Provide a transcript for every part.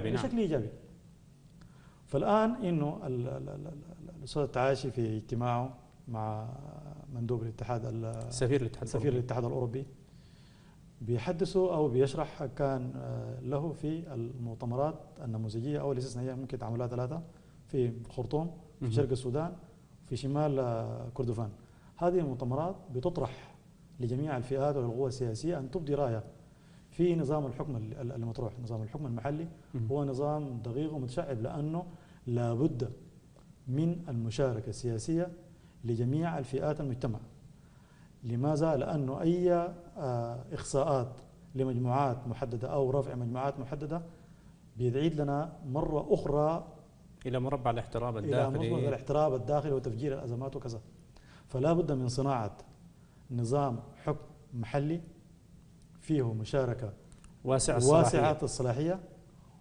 نعم. بشكل إيجابي فالآن إنه ال- ال- ال- ال- الأستاذ التعاشي في اجتماعه مع مندوب الاتحاد ال- سفير الاتحاد سفير. الاتحاد الأوروبي بيحدثوا أو بيشرح كان آه، له في المؤتمرات النموذجية أو الاستثنائيه ممكن تعملها ثلاثة في الخرطوم في. شرق السودان في شمال آه، كردفان هذه المؤتمرات بتطرح لجميع الفئات والقوى السياسية أن تبدي رايه في نظام الحكم ال- ال- المطروح نظام الحكم المحلي. هو نظام دقيق ومتشعب لأنه لابد من المشاركة السياسية لجميع الفئات المجتمع لماذا؟ لأنه أي آه، إخصاءات لمجموعات محددة أو رفع مجموعات محددة بيعيد لنا مرة أخرى إلى مربع الاحترام إلى مصدر الداخلي الاحتراب الداخلي وتفجير الأزمات وكذا فلا بد من صناعة نظام حكم محلي فيه مشاركة واسع واسعة الصلاحية الصلاحية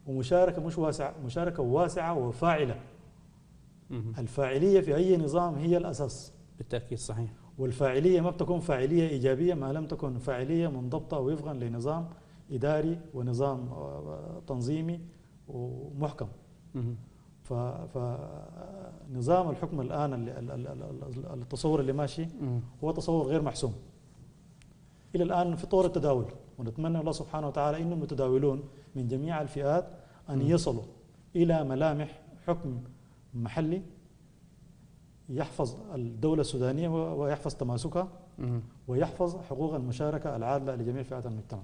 ومشاركة مش واسعة مشاركة واسعة وفاعلة. الفاعلية في أي نظام هي الأساس بالتأكيد صحيح والفاعلية ما بتكون فاعلية إيجابية ما لم تكن فاعلية منضبطة وفقا لنظام إداري ونظام آه، تنظيمي ومحكم. فنظام الحكم الآن التصور اللي ماشي. هو تصور غير محسوم إلى الآن في طور التداول ونتمنى الله سبحانه وتعالى إن المتداولون من جميع الفئات أن. يصلوا إلى ملامح حكم محلي يحفظ الدولة السودانية ويحفظ تماسكها. ويحفظ حقوق المشاركة العادلة لجميع فئات المجتمع